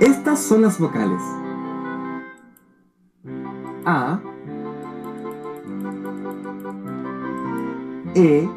Estas son las vocales. A, E,